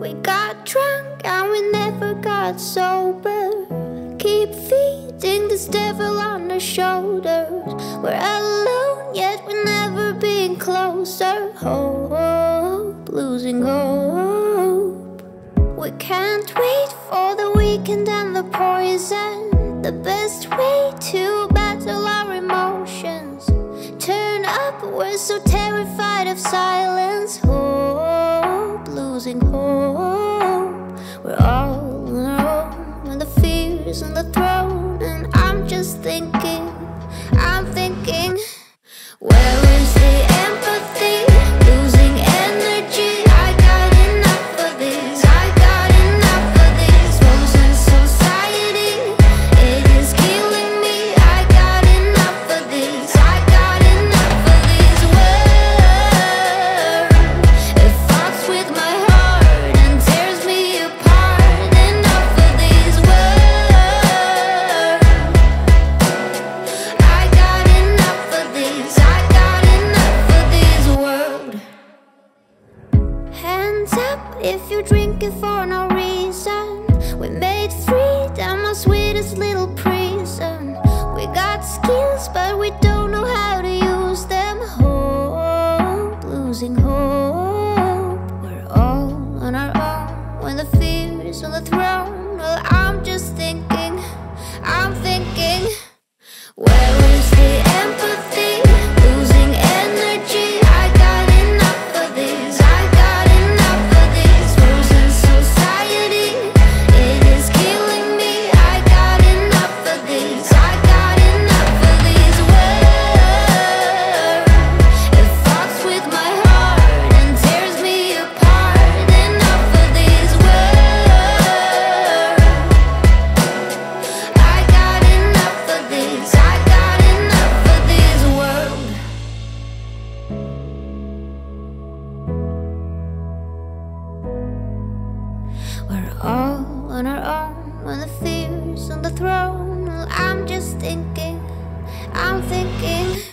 We got drunk and we never got sober. Keep feeding this devil on our shoulders. We're alone, yet we're never being closer. Hope, losing hope. We can't wait for the weekend and the poison. The best way to battle our emotions. Turn up, we're so terrified of silence. Hope, losing hope. Fears on the throne. And I'm just thinking, I'm thinking, where If you're drinking for no reason. We made freedom our sweetest little prison. We got skills, but we don't know how to use them. Hope, losing hope. We're all on our own when the fear is on the throne. Well, on our own when the fear's on the throne. Well, I'm just thinking, I'm thinking.